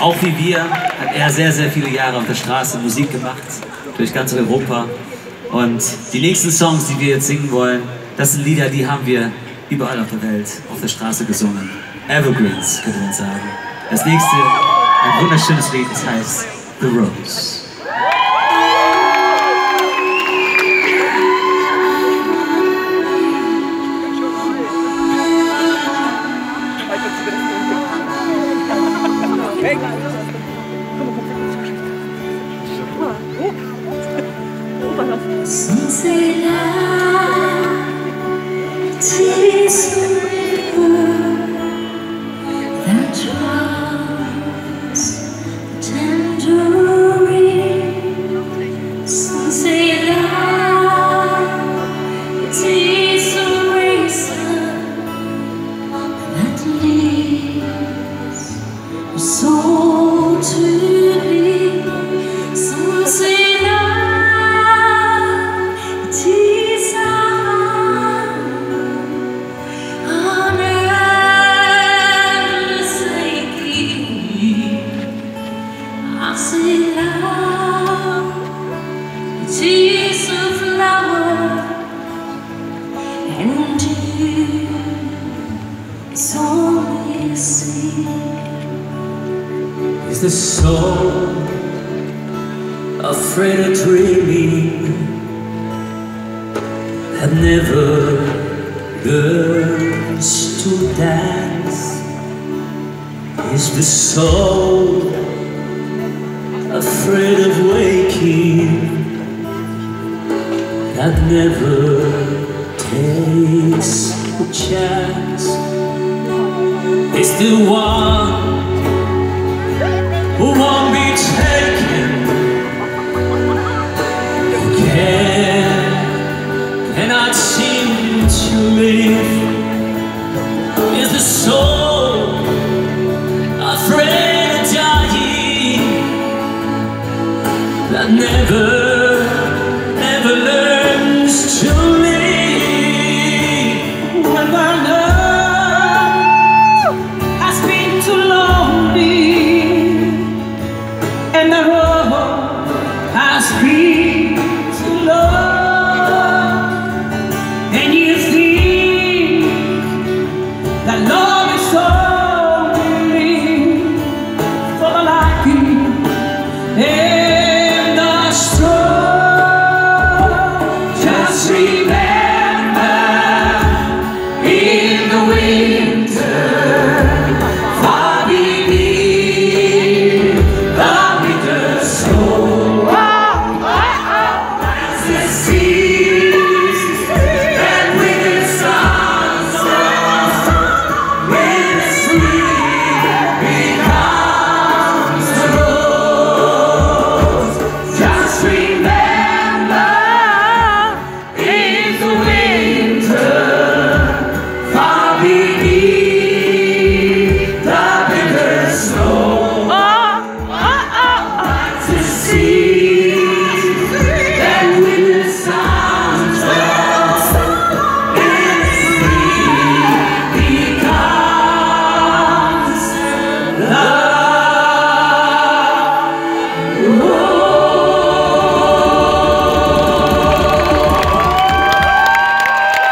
Auch wie wir hat er sehr, sehr viele Jahre auf der Straße Musik gemacht, durch ganz Europa. Und die nächsten Songs, die wir jetzt singen wollen, das sind Lieder, die haben wir überall auf der Welt, auf der Straße gesungen. Evergreens, könnte man sagen. Das nächste, ein wunderschönes Lied, das heißt The Rose. vamos vamos vamos Is the soul afraid of dreaming never learns to dance? Is the soul afraid of that never takes a chance? Is the one who won't be taken who can cannot seem to live is the soul afraid of dying that never happens to me when been too lonely and been too long and you think that love winter.